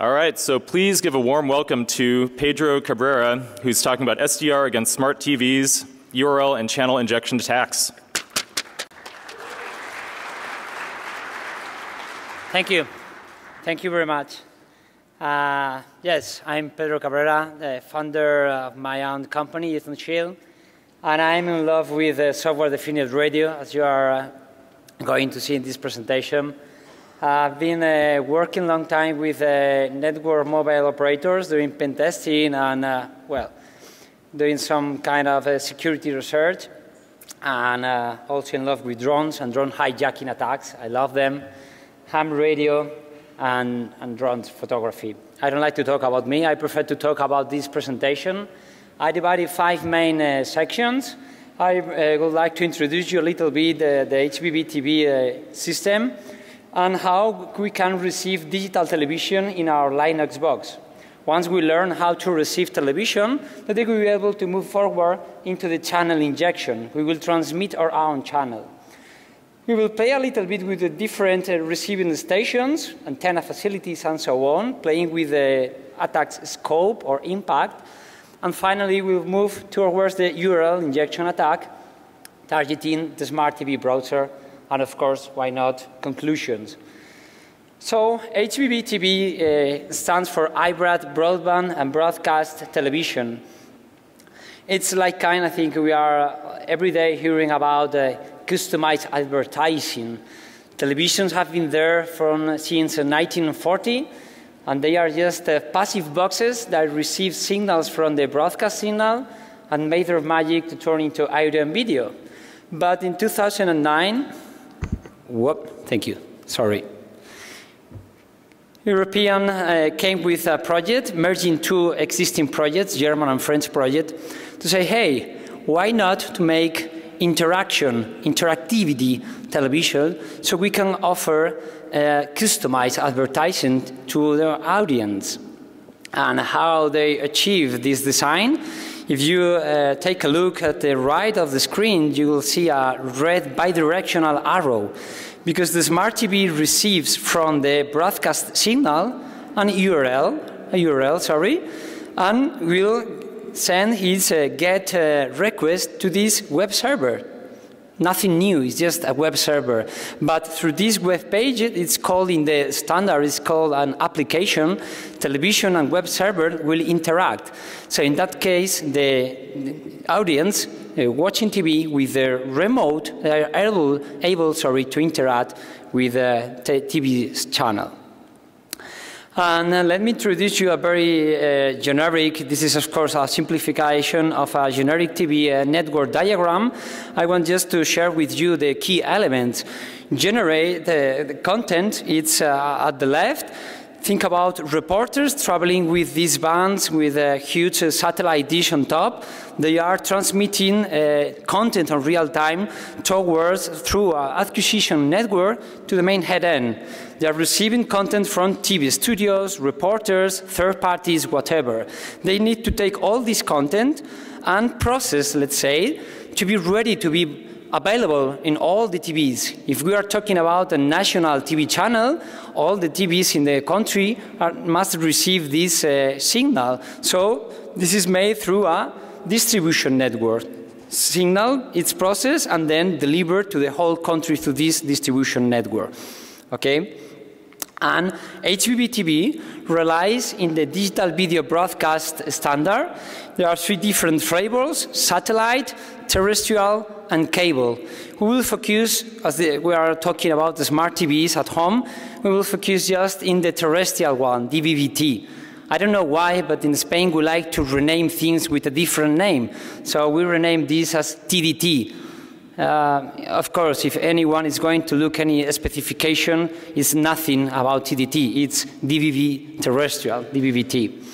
All right, so please give a warm welcome to Pedro Cabrera, who's talking about SDR against smart TVs, URL and channel injection attacks. Thank you. Thank you very much. Uh, yes, I'm Pedro Cabrera, the founder of my own company, Ethan Shield, and I'm in love with software-defined radio, as you are uh, going to see in this presentation. I've been uh, working a long time with uh, network mobile operators doing pen testing and, uh, well, doing some kind of uh, security research and uh, also in love with drones and drone hijacking attacks. I love them. Ham radio and, and drone photography. I don't like to talk about me. I prefer to talk about this presentation. I divided five main uh, sections. I would like to introduce you a little bit the HBB TV system and how we can receive digital television in our Linux box. Once we learn how to receive television, then we will be able to move forward into the channel injection. We will transmit our own channel. We will play a little bit with the different uh, receiving stations, antenna facilities, and so on, playing with the attack's scope or impact. And finally, we'll move towards the URL injection attack, targeting the smart TV browser and of course, why not, conclusions. So HBB-TV uh, stands for iBrad Broadband and Broadcast Television. It's like kind of thing we are every day hearing about uh, customized advertising. Televisions have been there from since 1940, and they are just uh, passive boxes that receive signals from the broadcast signal and made their magic to turn into audio and video. But in 2009, Whoop, thank you, sorry. European uh, came with a project, merging two existing projects, German and French project, to say, hey, why not to make interaction, interactivity television so we can offer uh, customized advertising to the audience. And how they achieve this design if you uh, take a look at the right of the screen, you will see a red bidirectional arrow because the smart TV receives from the broadcast signal an URL, a URL, sorry, and will send its uh, GET uh, request to this web server. Nothing new, it's just a web server. But through this web page, it's called in the standard, it's called an application. Television and web server will interact. So in that case, the audience uh, watching TV with their remote are able, able sorry, to interact with the TV channel. And uh, let me introduce you a very uh, generic, this is of course a simplification of a generic TV uh, network diagram. I want just to share with you the key elements. Generate the, content, it's uh, at the left, Think about reporters traveling with these bands with a huge uh, satellite dish on top. They are transmitting uh, content on real time towards through an acquisition network to the main head end. They are receiving content from TV studios, reporters, third parties, whatever. They need to take all this content and process, let's say, to be ready to be available in all the TVs. If we are talking about a national TV channel, all the TVs in the country are, must receive this uh, signal. So this is made through a distribution network. Signal, its processed, and then delivered to the whole country through this distribution network. Okay? And HBB TV relies in the digital video broadcast standard. There are three different flavors, satellite, terrestrial, and cable. We will focus, as the, we are talking about the smart TVs at home, we will focus just in the terrestrial one, DVB-T. I don't know why, but in Spain we like to rename things with a different name. So we rename this as TDT. Uh, of course, if anyone is going to look any specification, it's nothing about TDT. It's DVB terrestrial, DVB-T.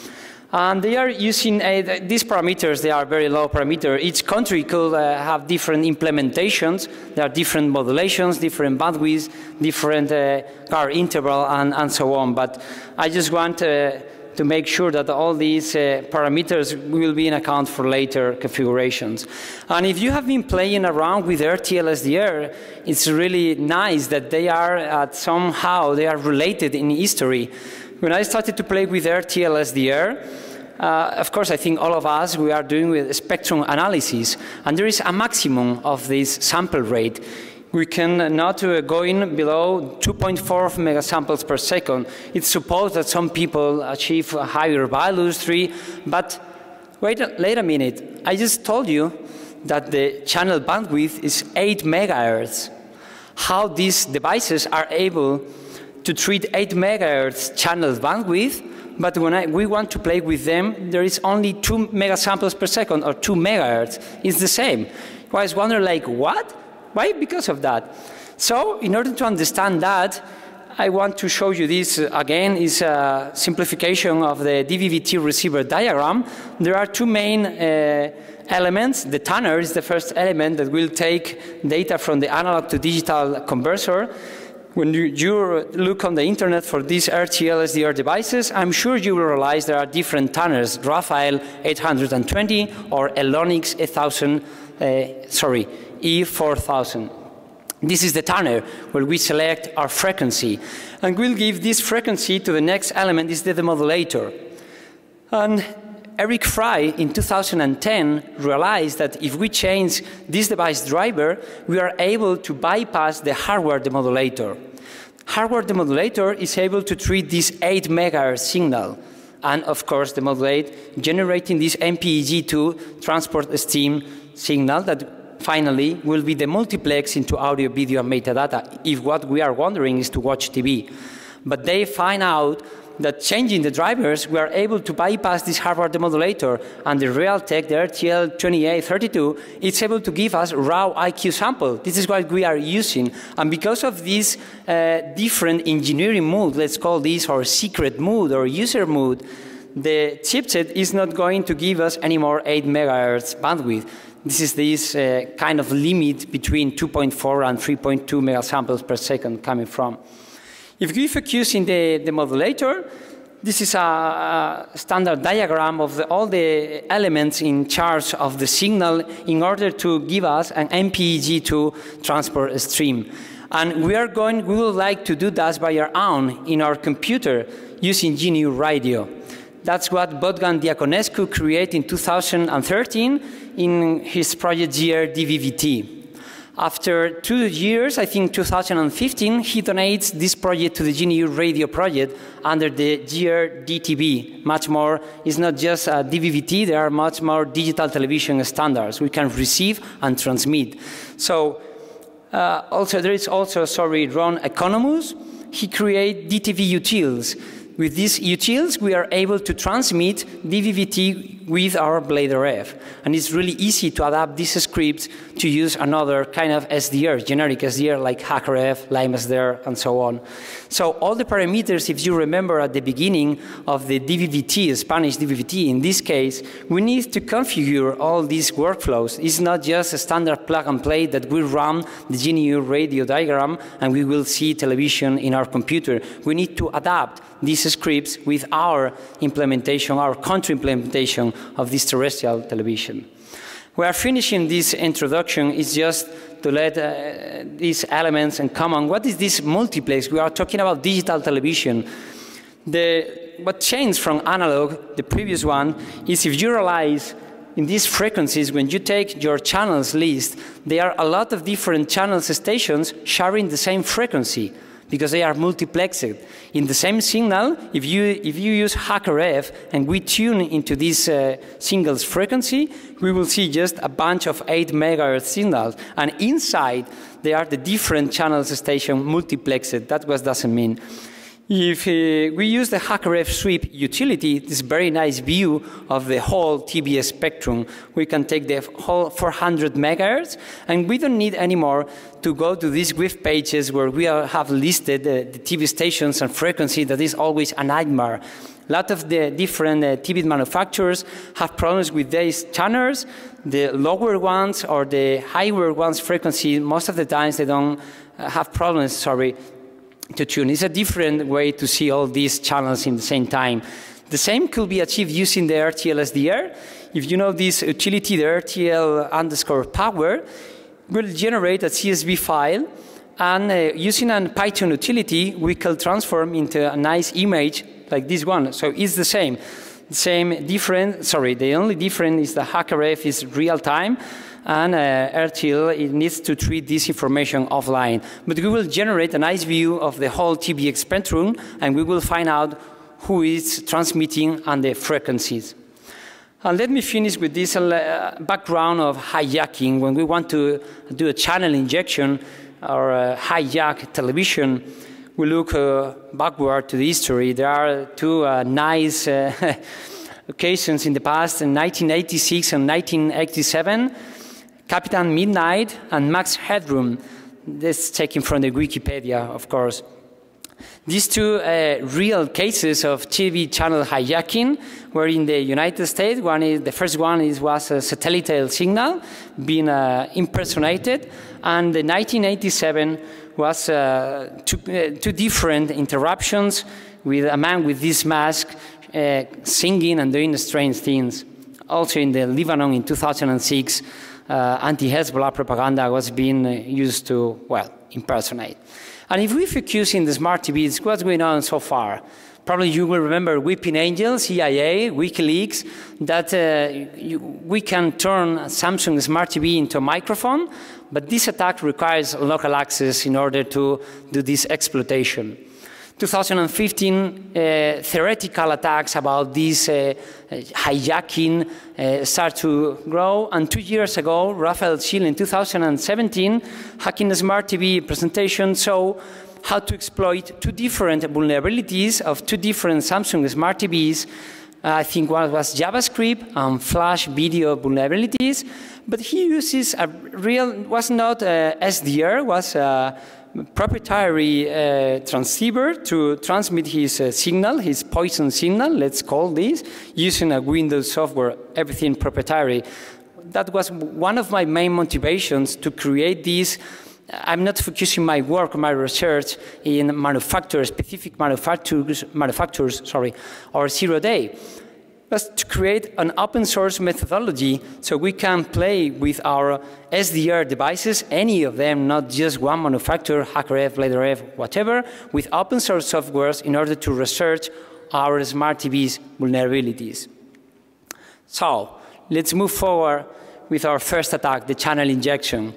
And they are using uh, these parameters, they are very low parameter. Each country could uh, have different implementations. There are different modulations, different bandwidths, different uh, car interval, and, and so on. But I just want uh, to make sure that all these uh, parameters will be in account for later configurations. And if you have been playing around with RTL SDR, it's really nice that they are somehow, they are related in history when I started to play with RTL SDR, uh, of course, I think all of us, we are doing with spectrum analysis, and there is a maximum of this sample rate. We can not uh, go in below 2.4 megasamples per second. It's supposed that some people achieve higher values, 3, but wait, wait a minute. I just told you that the channel bandwidth is 8 megahertz. How these devices are able to treat 8 megahertz channel bandwidth, but when I, we want to play with them, there is only 2 megasamples per second or 2 megahertz. It's the same. I was wondering, like, what? Why? Because of that. So, in order to understand that, I want to show you this uh, again is a simplification of the DVB-T receiver diagram. There are two main uh, elements. The tanner is the first element that will take data from the analog to digital converter. When you, you look on the internet for these RTL SDR devices, I'm sure you will realize there are different tanners, Rafael 820 or Elonix 1000, uh, sorry, E4000. This is the tanner where we select our frequency. And we'll give this frequency to the next element is the demodulator. And Eric Fry in 2010 realized that if we change this device driver, we are able to bypass the hardware demodulator. Hardware demodulator is able to treat this 8 megahertz signal and of course demodulate, generating this MPEG2 transport stream signal that finally will be the multiplex into audio, video, and metadata if what we are wondering is to watch TV. But they find out that changing the drivers, we are able to bypass this hardware demodulator and the Realtek, the RTL2832, it's able to give us raw IQ sample. This is what we are using. And because of this uh, different engineering mode, let's call this our secret mode or user mode, the chipset is not going to give us any more 8 megahertz bandwidth. This is this uh, kind of limit between 2.4 and 3.2 megasamples per second coming from. If we focus in the, the modulator, this is a, a standard diagram of the, all the elements in charge of the signal in order to give us an MPEG2 transport stream. And we are going, we would like to do that by our own in our computer using GNU Radio. That's what Bogdan Diaconescu created in 2013 in his project GR DVB-T. After two years, I think 2015, he donates this project to the GNU Radio project under the GR DTB. Much more, it's not just a DVB-T, there are much more digital television standards we can receive and transmit. So, uh, also, there is also, sorry, Ron Economus. He created DTV utils with these utils, we are able to transmit DVB-T with our BladeRF. And it's really easy to adapt these scripts to use another kind of SDR, generic SDR like HackRF, LimeSDR, and so on. So all the parameters, if you remember at the beginning of the DVB-T, Spanish DVB-T, in this case, we need to configure all these workflows. It's not just a standard plug and play that we run the GNU radio diagram and we will see television in our computer. We need to adapt these scripts with our implementation, our country implementation of this terrestrial television. We are finishing this introduction is just to let uh, these elements in common. What is this multiplex? We are talking about digital television. The, what changed from analog, the previous one, is if you realize in these frequencies, when you take your channels list, there are a lot of different channels stations sharing the same frequency because they are multiplexed. In the same signal, if you, if you use HackRF and we tune into this uh, singles frequency, we will see just a bunch of 8 megahertz signals. And inside, they are the different channels station multiplexed. That what doesn't mean. If uh, we use the HackRF sweep utility, this very nice view of the whole TV spectrum, we can take the whole 400 megahertz, and we don't need anymore to go to these web pages where we are, have listed uh, the TV stations and frequency that is always a nightmare. A lot of the different uh, TV manufacturers have problems with these channels. The lower ones or the higher ones frequency, most of the times they don't uh, have problems, sorry, to tune. It's a different way to see all these channels in the same time. The same could be achieved using the RTL SDR. If you know this utility, the RTL underscore power will generate a CSV file And uh, using a Python utility, we can transform into a nice image like this one. So it's the same. Same different, sorry, the only difference is the HackRF is real time and uh, RTL it needs to treat this information offline. But we will generate a nice view of the whole TVX spectrum and we will find out who is transmitting and the frequencies. And let me finish with this uh, background of hijacking. When we want to do a channel injection or uh, hijack television, we look uh, backward to the history. There are two uh, nice uh, occasions in the past, in 1986 and 1987, Captain Midnight and Max Headroom. This taken from the Wikipedia, of course. These two uh, real cases of TV channel hijacking were in the United States. One is, the first one is, was a satellite signal being uh, impersonated, and the 1987 was uh, two, uh, two, different interruptions with a man with this mask uh, singing and doing strange things. Also in the Lebanon in 2006, uh, anti-Hezbollah propaganda was being used to, well, impersonate. And if we focus in the smart TVs, what's going on so far? Probably you will remember Weeping Angel, CIA, WikiLeaks, that uh, you, we can turn Samsung Smart TV into a microphone, but this attack requires local access in order to do this exploitation. 2015 uh, theoretical attacks about this uh, hijacking uh, start to grow. And two years ago, Rafael Schill in 2017, Hacking a Smart TV presentation saw how to exploit two different vulnerabilities of two different Samsung Smart TVs. I think one was JavaScript and Flash video vulnerabilities, but he uses a real, was not SDR, was a proprietary uh, transceiver to transmit his uh, signal, his poison signal, let's call this, using a Windows software, everything proprietary. That was one of my main motivations to create this. I'm not focusing my work, my research in manufacturers, specific manufacturers, manufacturers, sorry, or zero day was to create an open source methodology so we can play with our SDR devices, any of them, not just one manufacturer, HackerF, BladerF, whatever, with open source softwares in order to research our smart TV's vulnerabilities. So, let's move forward with our first attack, the channel injection.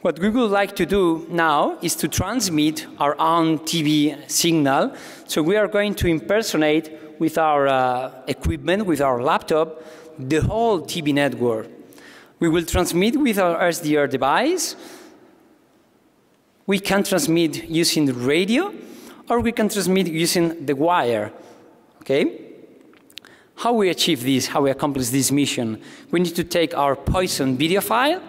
What we would like to do now is to transmit our own TV signal. So we are going to impersonate with our uh, equipment, with our laptop, the whole TV network. We will transmit with our SDR device. We can transmit using the radio, or we can transmit using the wire. Okay? How we achieve this, how we accomplish this mission? We need to take our Poison video file,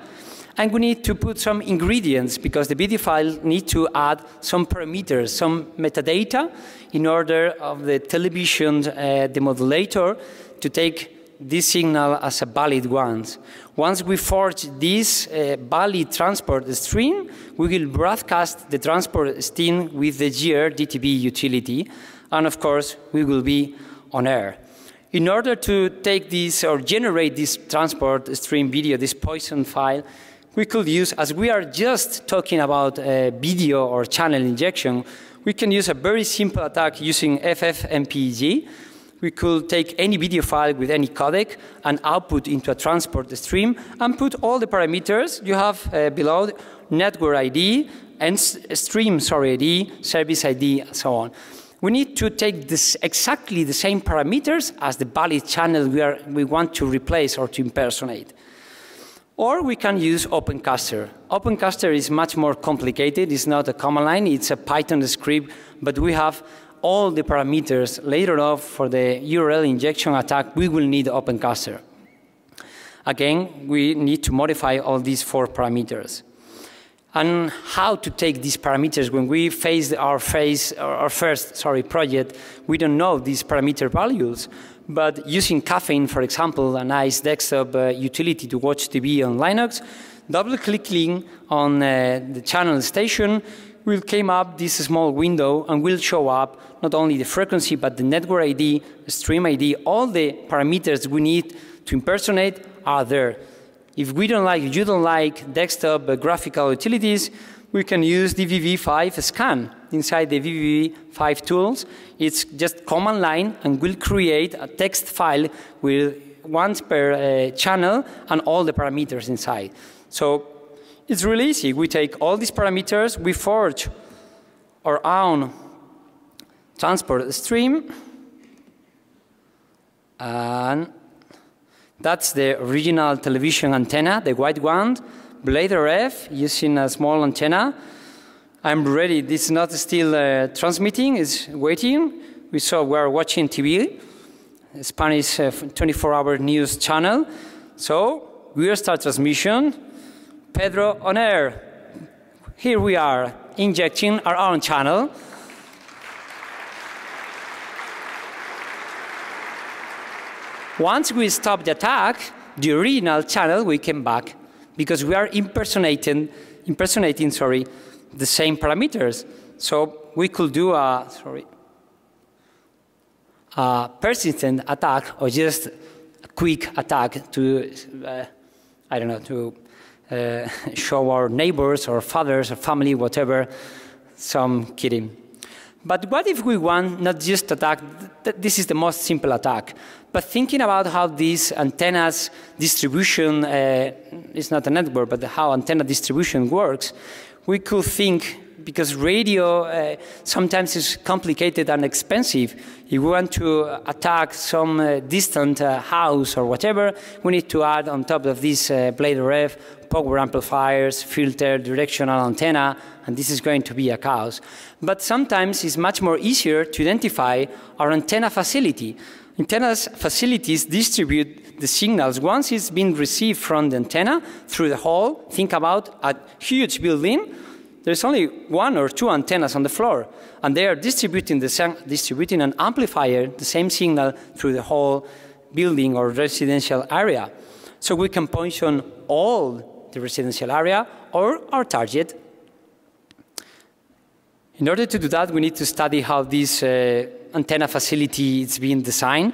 and we need to put some ingredients because the video file needs to add some parameters, some metadata in order of the television uh, demodulator to take this signal as a valid one. Once we forge this uh, valid transport stream, we will broadcast the transport stream with the GR DTV utility, and of course, we will be on air. In order to take this or generate this transport stream video, this Poison file, we could use, as we are just talking about uh, video or channel injection, we can use a very simple attack using FFmpeg. We could take any video file with any codec and output into a transport stream and put all the parameters you have uh, below, network ID, and stream sorry, ID, service ID, and so on. We need to take this exactly the same parameters as the valid channel we, are, we want to replace or to impersonate. Or we can use OpenCaster. OpenCaster is much more complicated. It's not a command line. It's a Python script, but we have all the parameters. Later on, for the URL injection attack, we will need OpenCaster. Again, we need to modify all these four parameters. And how to take these parameters when we face our, face, our first sorry, project, we don't know these parameter values. But using Caffeine, for example, a nice desktop uh, utility to watch TV on Linux, double-clicking on uh, the channel station will come up this small window and will show up not only the frequency, but the network ID, stream ID, all the parameters we need to impersonate are there. If we don't like, you don't like desktop uh, graphical utilities, we can use the VV5 scan. Inside the VVV5 tools, it's just command line and will create a text file with once per uh, channel and all the parameters inside. So it's really easy. We take all these parameters, we forge our own transport stream, and that's the original television antenna, the white one, BladeRF using a small antenna. I'm ready. This is not still uh, transmitting, it's waiting. We saw we're watching TV, Spanish 24-hour uh, news channel. So we'll start transmission. Pedro on air. Here we are, injecting our own channel. Once we stop the attack, the original channel we came back because we are impersonating, impersonating sorry, the same parameters. So we could do a, sorry, a persistent attack or just a quick attack to, uh, I don't know, to uh, show our neighbors or fathers or family, whatever, some kidding. But what if we want not just attack, this is the most simple attack, but thinking about how these antennas distribution uh, is not a network, but how antenna distribution works, we could think because radio uh, sometimes is complicated and expensive. If we want to attack some uh, distant uh, house or whatever, we need to add on top of this uh, BladeRF power amplifiers, filter, directional antenna, and this is going to be a chaos. But sometimes it's much more easier to identify our antenna facility. Antennas facilities distribute the signals once it's been received from the antenna through the hall. Think about a huge building. There's only one or two antennas on the floor, and they are distributing, the distributing an amplifier, the same signal, through the whole building or residential area. So we can position all the residential area or our target. In order to do that, we need to study how this uh, antenna facility is being designed.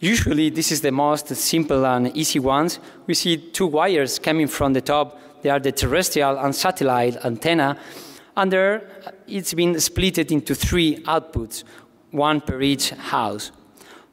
Usually, this is the most simple and easy ones. We see two wires coming from the top. They are the terrestrial and satellite antenna. And there, it's been split into three outputs, one per each house.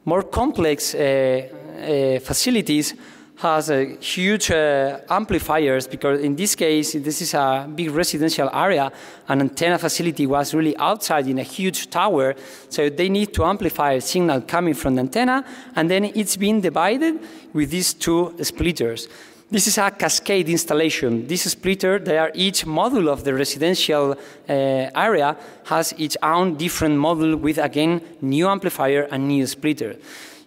More complex uh, uh, facilities has a huge uh, amplifiers because in this case, this is a big residential area. An antenna facility was really outside in a huge tower. So they need to amplify a signal coming from the antenna. And then it's been divided with these two splitters. This is a cascade installation. This splitter, they are each module of the residential uh, area has its own different module with, again, new amplifier and new splitter.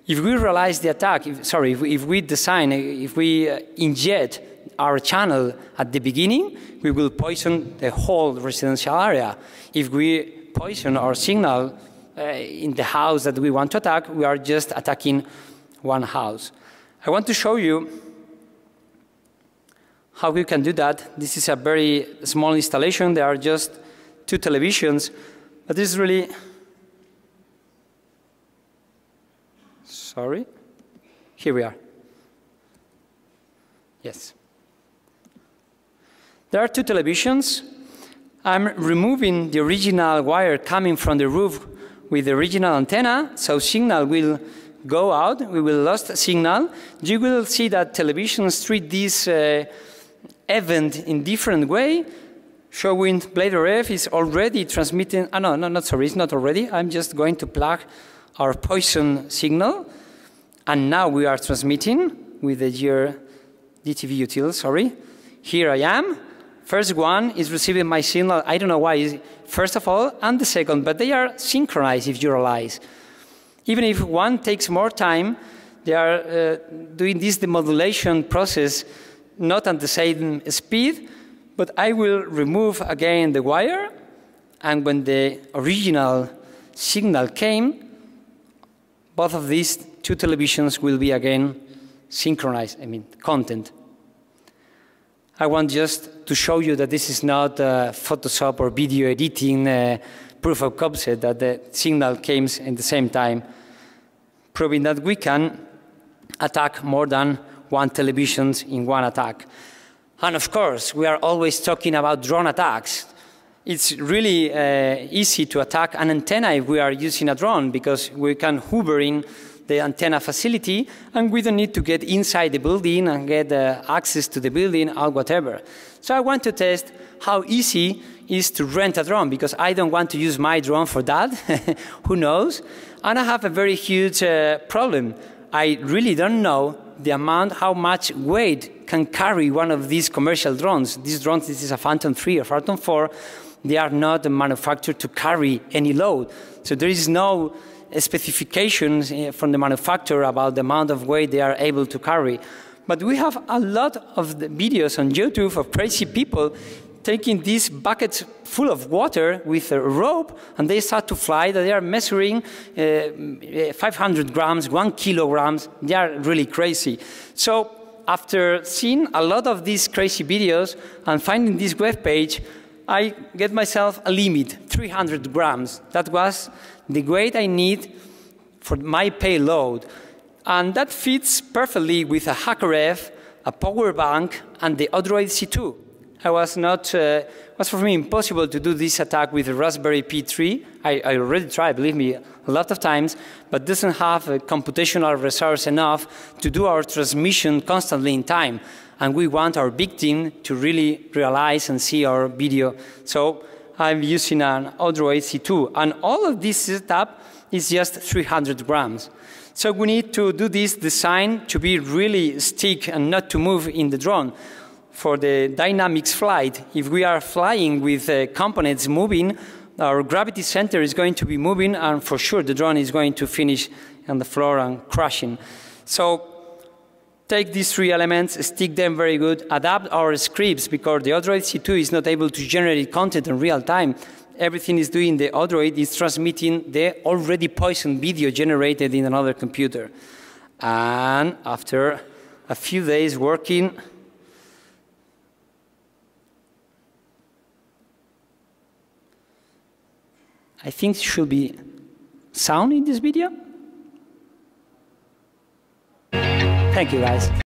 If we realize the attack, if, sorry, if we, if we, design, if we uh, inject our channel at the beginning, we will poison the whole residential area. If we poison our signal uh, in the house that we want to attack, we are just attacking one house. I want to show you how we can do that. This is a very small installation. There are just two televisions, but this is really Sorry. Here we are. Yes. There are two televisions. I'm removing the original wire coming from the roof with the original antenna, so signal will go out, we will lost signal. You will see that televisions treat this uh, event in different way, showing BladeRF is already transmitting, oh no, no, not sorry, it's not already, I'm just going to plug our poison signal and now we are transmitting with the year DTV util, sorry. Here I am. First one is receiving my signal. I don't know why, first of all, and the second, but they are synchronized if you realize. Even if one takes more time, they are uh, doing this demodulation process not at the same speed, but I will remove again the wire, and when the original signal came, both of these two televisions will be again synchronized, I mean, content. I want just to show you that this is not uh, Photoshop or video editing uh, proof of concept, that the signal came in the same time, proving that we can attack more than one television in one attack. And of course, we are always talking about drone attacks. It's really uh, easy to attack an antenna if we are using a drone because we can hover in the antenna facility and we don't need to get inside the building and get uh, access to the building or whatever. So I want to test how easy is to rent a drone because I don't want to use my drone for that. Who knows? And I have a very huge uh, problem. I really don't know the amount, how much weight can carry one of these commercial drones. These drones, this is a Phantom 3 or Phantom 4, they are not manufactured to carry any load. So there is no specifications eh, from the manufacturer about the amount of weight they are able to carry. But we have a lot of videos on YouTube of crazy people taking these buckets full of water with a rope and they start to fly. They are measuring uh, 500 grams, one kilograms. They are really crazy. So after seeing a lot of these crazy videos and finding this web page, I get myself a limit, 300 grams. That was the weight I need for my payload. And that fits perfectly with a HackerF, a power bank, and the Odroid C2. I was not, uh, was for me impossible to do this attack with a Raspberry Pi 3. I, I, already tried, believe me, a lot of times, but doesn't have a computational resource enough to do our transmission constantly in time. And we want our victim to really realize and see our video. So I'm using an Odroid C2. And all of this setup is just 300 grams. So we need to do this design to be really stick and not to move in the drone for the dynamics flight, if we are flying with uh, components moving, our gravity center is going to be moving, and for sure the drone is going to finish on the floor and crashing. So take these three elements, stick them very good, adapt our scripts because the Odroid C2 is not able to generate content in real time. Everything is doing the Odroid is transmitting the already poisoned video generated in another computer. And after a few days working, I think should be sound in this video. Thank you, guys.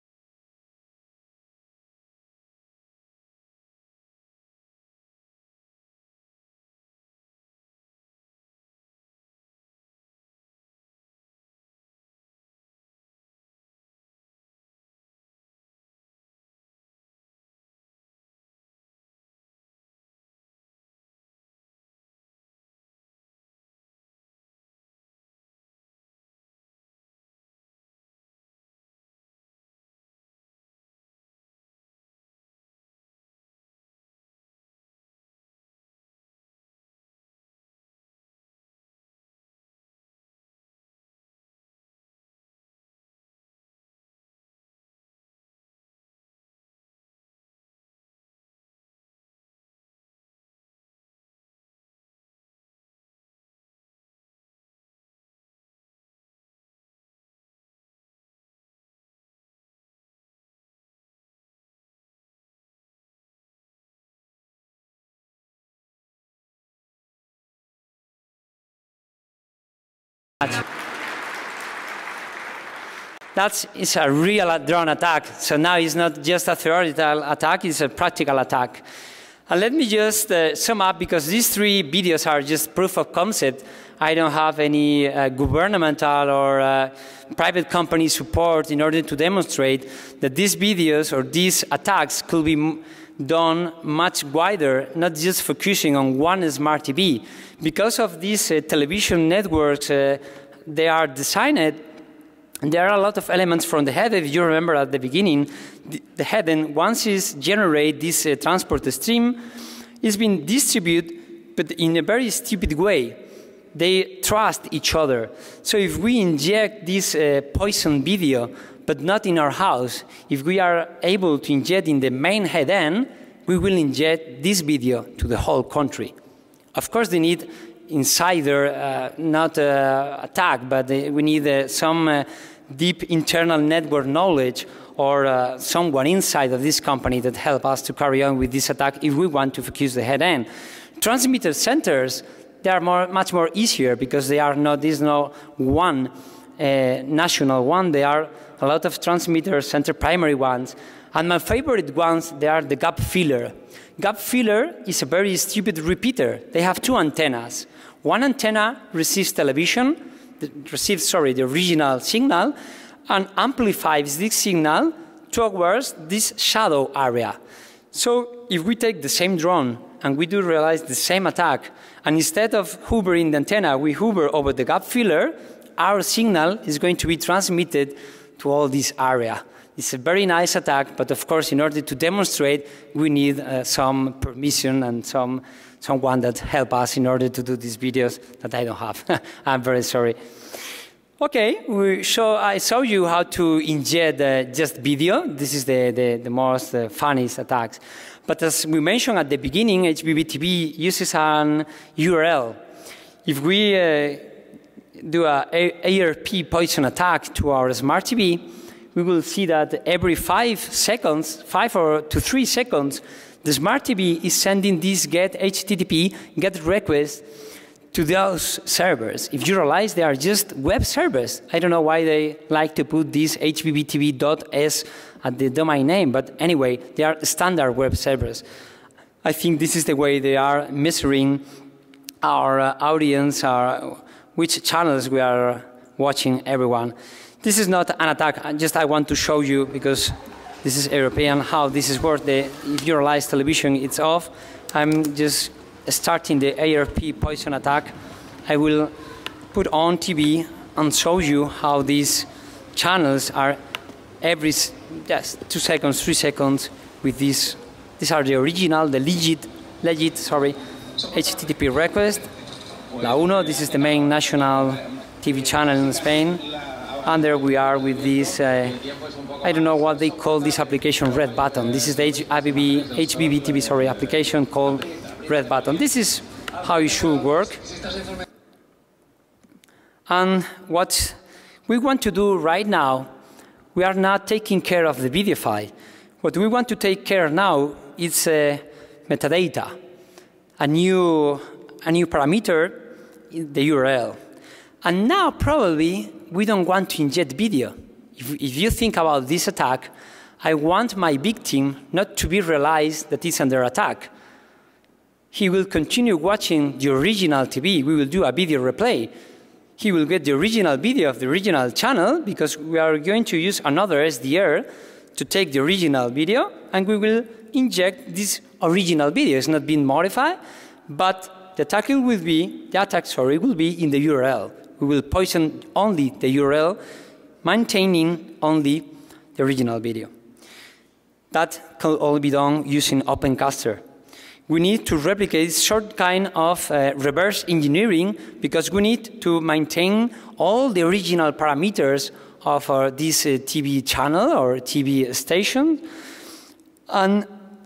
That is a real drone attack. So now it's not just a theoretical attack, it's a practical attack. And let me just uh, sum up, because these three videos are just proof of concept. I don't have any uh, governmental or uh, private company support in order to demonstrate that these videos or these attacks could be done much wider, not just focusing on one smart TV. Because of these uh, television networks, uh, they are designed there are a lot of elements from the head. If you remember at the beginning, the, the head, and once it generates this uh, transport stream, it's been distributed, but in a very stupid way. They trust each other. So if we inject this uh, poison video, but not in our house, if we are able to inject in the main head end, we will inject this video to the whole country. Of course, they need insider, uh, not uh, attack, but uh, we need uh, some uh, deep internal network knowledge or uh, someone inside of this company that help us to carry on with this attack if we want to focus the head end. Transmitter centers, they are more, much more easier because they are not, there's no one national one, they are a lot of transmitters, center primary ones And my favorite ones, they are the gap filler. Gap filler is a very stupid repeater. They have two antennas. One antenna receives television, receives, sorry, the original signal, and amplifies this signal towards this shadow area. So if we take the same drone and we do realize the same attack, and instead of hovering the antenna, we hover over the gap filler, our signal is going to be transmitted to all this area. It's a very nice attack, but of course, in order to demonstrate, we need uh, some permission and some someone that help us in order to do these videos that I don't have. I'm very sorry. Okay, we show, I show you how to inject uh, just video. This is the, the, the most uh, funniest attacks. But as we mentioned at the beginning, HBBTV uses an URL. If we uh, do a ARP poison attack to our smart TV, we will see that every five seconds, five or to three seconds, the smart TV is sending this get HTTP get request to those servers. If you realize they are just web servers, I don't know why they like to put this hbbtv.s at the domain name, but anyway, they are standard web servers. I think this is the way they are measuring our uh, audience, our, which channels we are watching everyone. This is not an attack, just I want to show you because this is European, how this is worth. The, if you realize television, it's off. I'm just starting the ARP poison attack. I will put on TV and show you how these channels are every just two seconds, three seconds with this. These are the original, the legit, legit, sorry, HTTP request. La Uno, this is the main national TV channel in Spain. And there we are with this, uh, I don't know what they call this application, Red Button. This is the HBB, HBB TV sorry, application called Red Button. This is how it should work. And what we want to do right now, we are not taking care of the video file. What we want to take care now is uh, metadata, a new, a new parameter, the URL. And now probably we don't want to inject video. If, if you think about this attack, I want my victim not to be realized that it's under attack. He will continue watching the original TV. We will do a video replay. He will get the original video of the original channel because we are going to use another SDR to take the original video and we will inject this original video. It's not been modified, but the attacking will be, the attack, sorry, will be in the URL we will poison only the URL, maintaining only the original video. That can only be done using OpenCaster. We need to replicate short kind of uh, reverse engineering because we need to maintain all the original parameters of uh, this uh, TV channel or TV station. And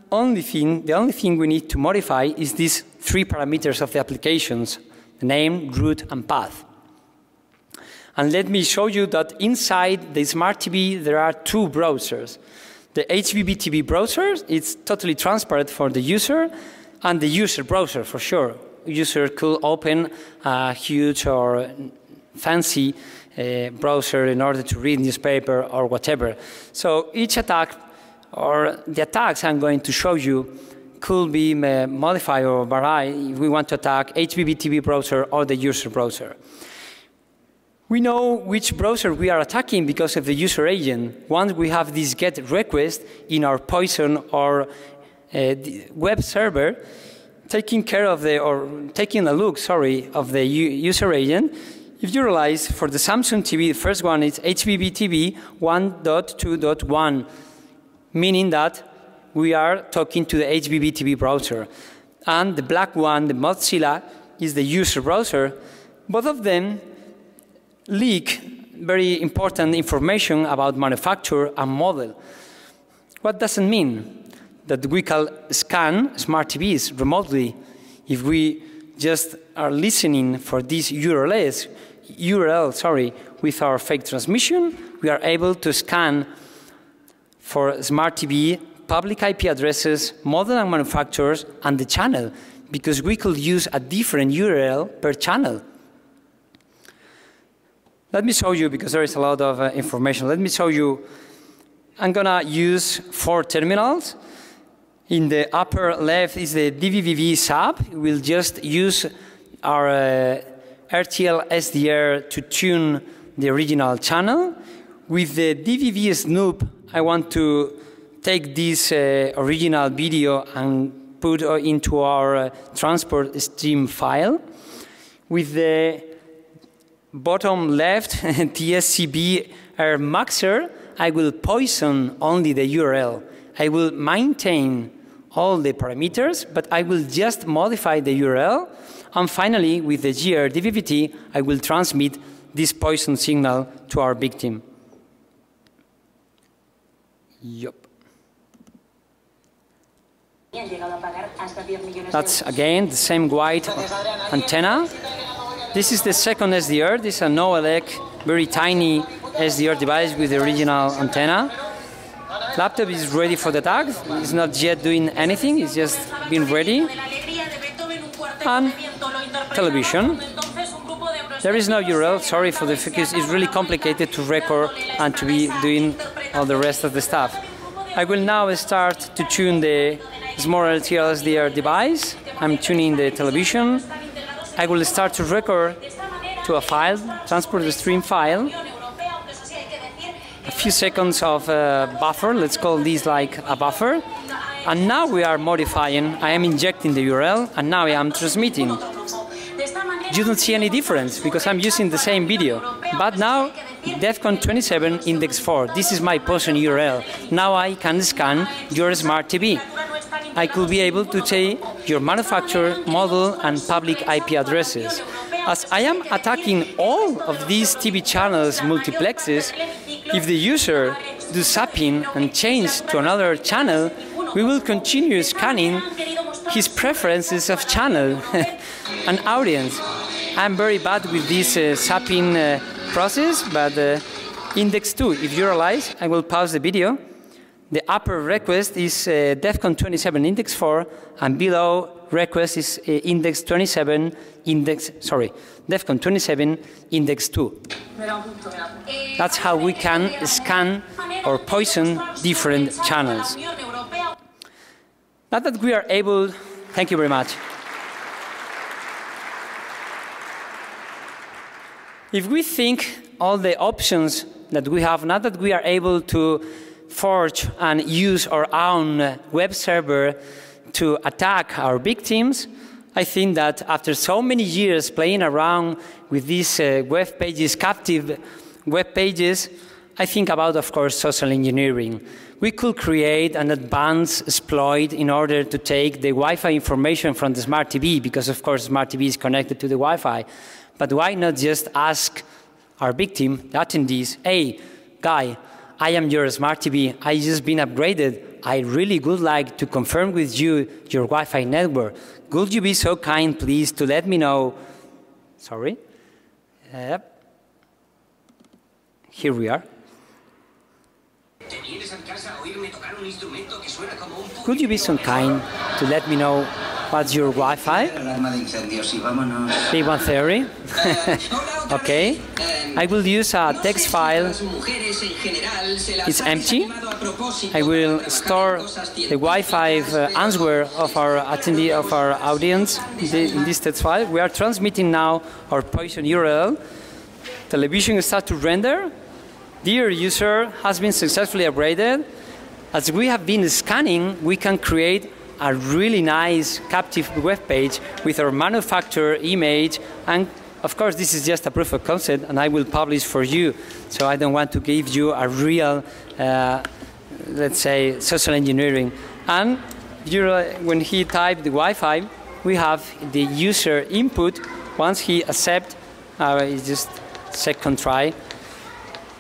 only thing, the only thing we need to modify is these three parameters of the applications, name, root, and path. And let me show you that inside the Smart TV, there are two browsers. The HBB TV browser, it's totally transparent for the user, and the user browser, for sure. User could open a huge or fancy uh, browser in order to read newspaper or whatever. So each attack, or the attacks I'm going to show you, could be modified or vary if we want to attack HBB TV browser or the user browser. We know which browser we are attacking because of the user agent. Once we have this GET request in our Poison or uh, web server, taking care of the, or taking a look, sorry, of the user agent, if you realize for the Samsung TV, the first one is HBB TV 1.2.1, meaning that we are talking to the HBB TV browser. And the black one, the Mozilla, is the user browser. Both of them leak very important information about manufacturer and model. What does it mean? That we can scan smart TVs remotely if we just are listening for these URLs, URL, sorry, with our fake transmission, we are able to scan for smart TV public IP addresses, model and manufacturers, and the channel, because we could use a different URL per channel. Let me show you, because there is a lot of uh, information, let me show you I'm gonna use four terminals. In the upper left is the DVVV sub. We'll just use our uh, RTL SDR to tune the original channel. With the DVV Snoop, I want to take this uh, original video and put uh, into our uh, transport stream file. With the bottom left TSCB Maxer, I will poison only the URL. I will maintain all the parameters, but I will just modify the URL. And finally, with the GR DVVT, I will transmit this poison signal to our victim. Yep. That's again the same white antenna. This is the second SDR. This is a Nowelec, very tiny SDR device with the original antenna. Laptop is ready for the tag. It's not yet doing anything. It's just been ready. And television. There is no URL. Sorry for the focus. It's really complicated to record and to be doing all the rest of the stuff. I will now start to tune the small LTL SDR device. I'm tuning the television. I will start to record to a file, transport the stream file. A few seconds of uh, buffer, let's call this like a buffer. And now we are modifying, I am injecting the URL, and now I am transmitting. You don't see any difference because I'm using the same video. But now, DEFCON 27 index 4, this is my poison URL. Now I can scan your smart TV. I could be able to take your manufacturer, model, and public IP addresses. As I am attacking all of these TV channels multiplexes, if the user do zapping and change to another channel, we will continue scanning his preferences of channel and audience. I'm very bad with this uh, zapping uh, process, but uh, index 2, if you realize, I will pause the video. The upper request is uh, DEFCON 27 index 4, and below request is uh, index 27 index, sorry, DEFCON 27 index 2. That's how we can scan or poison different channels. Now that we are able, thank you very much. If we think all the options that we have, now that we are able to forge and use our own web server to attack our victims, I think that after so many years playing around with these uh, web pages, captive web pages, I think about, of course, social engineering. We could create an advanced exploit in order to take the Wi-Fi information from the smart TV, because of course smart TV is connected to the Wi-Fi. But why not just ask our victim, the attendees, hey, guy, I am your smart TV. I just been upgraded. I really would like to confirm with you your Wi-Fi network. Could you be so kind, please, to let me know? Sorry. Yep. Here we are. Could you be so kind to let me know what's your Wi-Fi? Big one theory. okay. I will use a text file. It's empty. I will store the Wi-Fi uh, answer of our attendee of our audience in this text file. We are transmitting now our Poison URL. Television start to render. Dear user has been successfully upgraded. As we have been scanning, we can create a really nice captive web page with our manufacturer image and of course, this is just a proof of concept, and I will publish for you. So I don't want to give you a real, uh, let's say, social engineering. And when he typed the Wi-Fi, we have the user input. Once he accept uh, it's just second try,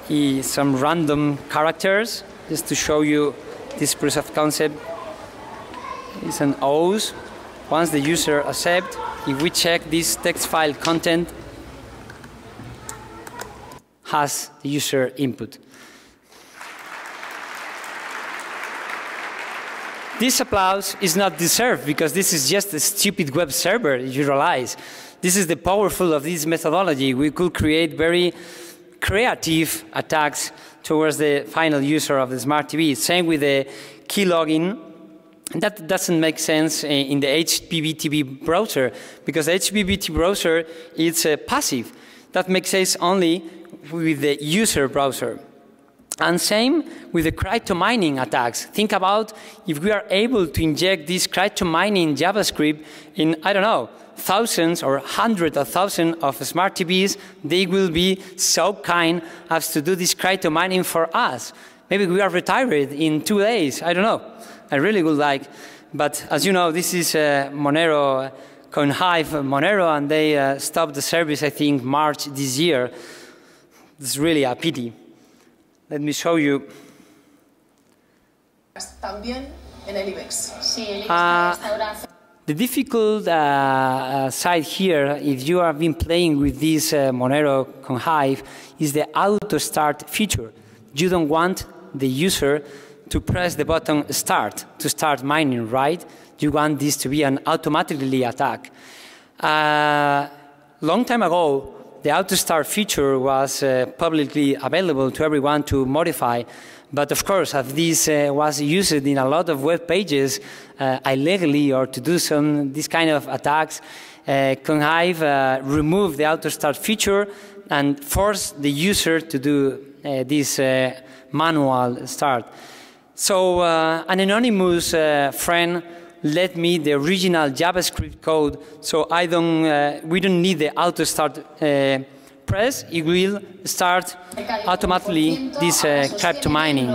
he, some random characters, just to show you this proof of concept. It's an O's. Once the user accepts, if we check this text file content has the user input. This applause is not deserved because this is just a stupid web server, you realize. This is the powerful of this methodology. We could create very creative attacks towards the final user of the smart TV. Same with the keylogin. That doesn't make sense in the HBBTV browser because HBBT browser is uh, passive. That makes sense only with the user browser. And same with the crypto mining attacks. Think about if we are able to inject this crypto mining JavaScript in, I don't know, thousands or hundreds of thousands of smart TVs, they will be so kind as to do this crypto mining for us. Maybe we are retired in two days. I don't know. I really would like. But as you know, this is uh, Monero, CoinHive Monero, and they uh, stopped the service, I think, March this year. It's really a pity. Let me show you. También en el IBEX. Sí, el IBEX Ah. hasta ahora The difficult uh, uh, side here, if you have been playing with this uh, Monero Conhive, is the auto start feature. You don't want the user to press the button start to start mining, right? You want this to be an automatically attack. Uh, long time ago, the auto start feature was uh, publicly available to everyone to modify. But of course, as this uh, was used in a lot of web pages uh, illegally or to do some this kind of attacks, uh, Conhive uh, removed the auto start feature and forced the user to do uh, this uh, manual start. So uh, an anonymous uh, friend let me the original JavaScript code, so I don't, uh, we don't need the auto start uh, press. It will start automatically this uh, crypto mining.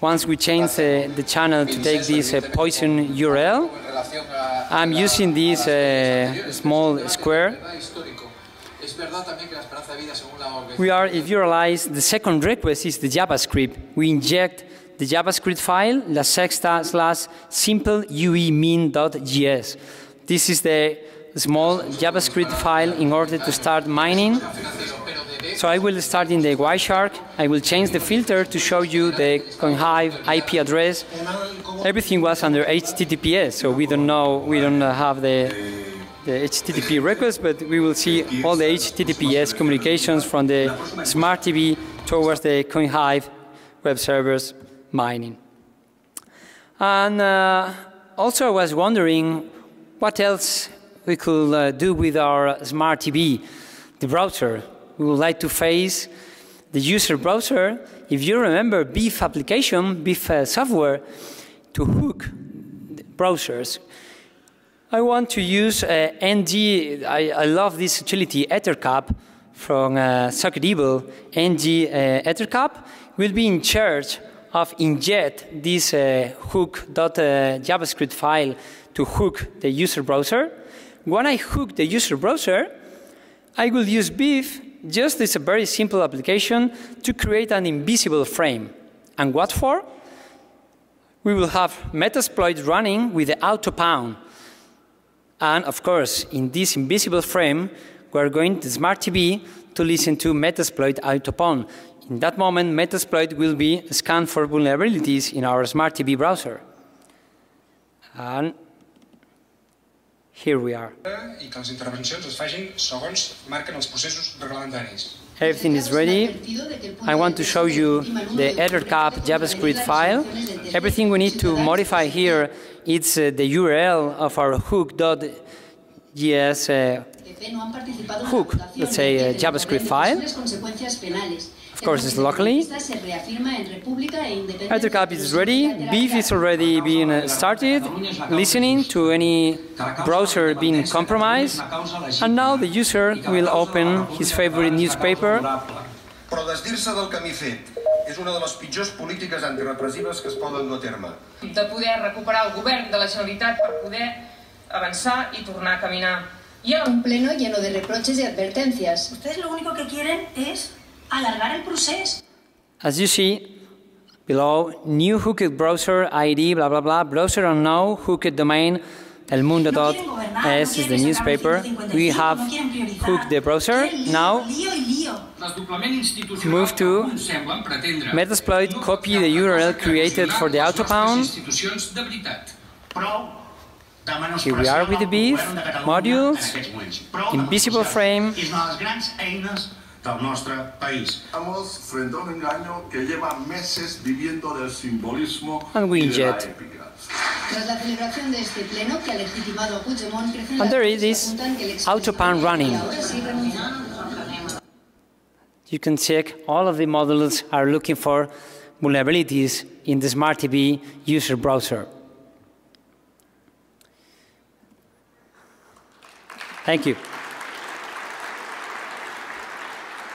Once we change uh, the channel to take this poison URL, I'm using this small square. We are, if you realize, the second request is the JavaScript. We inject the JavaScript file, la sexta slash simple ue min.js. This is the small JavaScript file in order to start mining. So I will start in the Wireshark. I will change the filter to show you the Conhive IP address. Everything was under HTTPS, so we don't know, we don't have the the HTTP request, but we will see all the HTTPS communications from the smart TV towards the CoinHive web servers mining. And uh, also I was wondering what else we could uh, do with our smart TV, the browser. We would like to face the user browser. If you remember Beef application, BIF uh, software, to hook browsers. I want to use uh, NG, I, I, love this utility, Ethercap from uh, SocketEvil. NG uh, Ethercap will be in charge of inject this uh, hook.javascript uh, file to hook the user browser. When I hook the user browser, I will use Beef just as a very simple application to create an invisible frame. And what for? We will have Metasploit running with the auto pound. And of course, in this invisible frame, we're going to Smart TV to listen to Metasploit Autopon. In that moment, Metasploit will be scanned for vulnerabilities in our Smart TV browser. And here we are. I que les intervencions es facin segons marquen els processos reglamentaris. Everything is ready. I want to show you the Ethercap JavaScript file. Everything we need to modify here is uh, the URL of our hook.js uh, hook, let's say a JavaScript file. Of course, it's locally. Ethercap is ready. Beef is already being uh, started, listening to any browser being compromised. And now the user will open his favorite newspaper. És una de les pitjors polítiques antirepressives que es poden dur a terme. De poder recuperar el govern de la Generalitat per poder avançar i tornar a caminar. Y un pleno lleno de reproches y advertencias. Ustedes lo único que quieren es alargar el proceso. As you see below, new hooked browser ID, blah, blah, blah, browser unknown, hooked domain, elmundo.es is the newspaper. We have hooked the browser. Now, move to Metasploit, copy the URL created for the autopound. Here we are with the BIF, modules, invisible frame, del nostre país. Estamos frente a un engaño que lleva meses viviendo del simbolismo And y de la Winjet. épica. Tras la celebración de este pleno que ha legitimado a Puigdemont, crecen And las there voces it is, que apuntan que autopan expresidente running. ahora sí renuncia. You can check all of the models are looking for vulnerabilities in the Smart TV user browser. Thank you.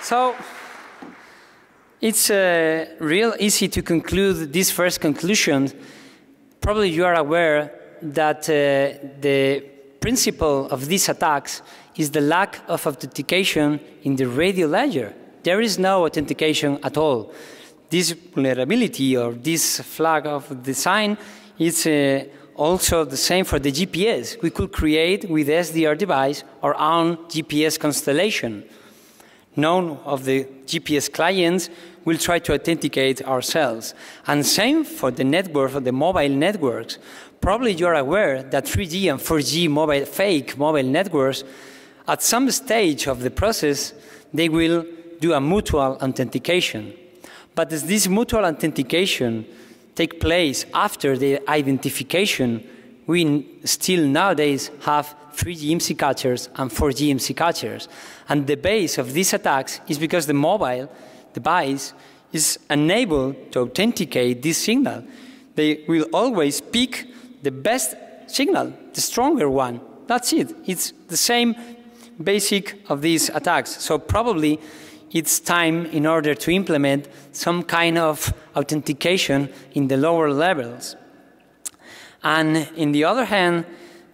So it's uh, real easy to conclude this first conclusion. Probably you are aware that uh, the principle of these attacks is the lack of authentication in the radio ledger. There is no authentication at all. This vulnerability or this flag of design is uh, also the same for the GPS. We could create with SDR device our own GPS constellation. None of the GPS clients will try to authenticate ourselves. And same for the network, for the mobile networks. Probably you're aware that 3G and 4G mobile, fake mobile networks, at some stage of the process, they will do a mutual authentication. But does this mutual authentication take place after the identification, we still nowadays have 3G IMSI catchers and 4G IMSI catchers. And the base of these attacks is because the mobile device is unable to authenticate this signal. They will always pick the best signal, the stronger one. That's it. It's the same basic of these attacks. So probably it's time in order to implement some kind of authentication in the lower levels. And in the other hand,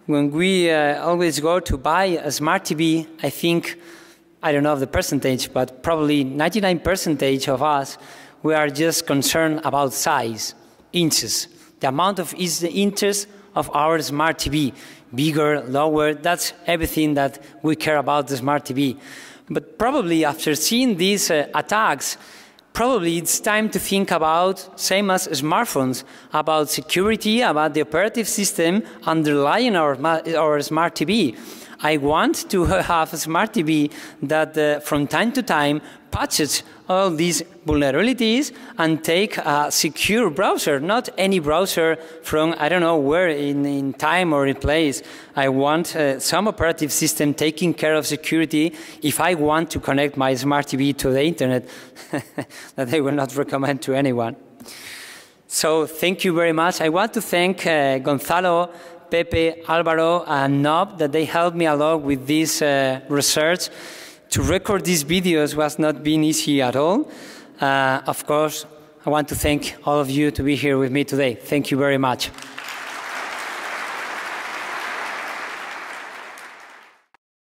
when we uh, always go to buy a smart TV, I think, I don't know the percentage, but probably 99 percentage of us, we are just concerned about size, inches, the amount of is the inches of our smart TV, bigger, lower, that's everything that we care about the smart TV. But probably after seeing these uh, attacks, probably it's time to think about, same as smartphones, about security, about the operative system underlying our, our smart TV. I want to have a smart TV that uh, from time to time patches all these vulnerabilities and take a secure browser, not any browser from I don't know where in, in time or in place. I want uh, some operative system taking care of security if I want to connect my smart TV to the internet that I will not recommend to anyone. So thank you very much. I want to thank uh, Gonzalo, Pepe, Alvaro, and Nob that they helped me a lot with this uh, research. To record these videos was not been easy at all. Uh, of course, I want to thank all of you to be here with me today. Thank you very much.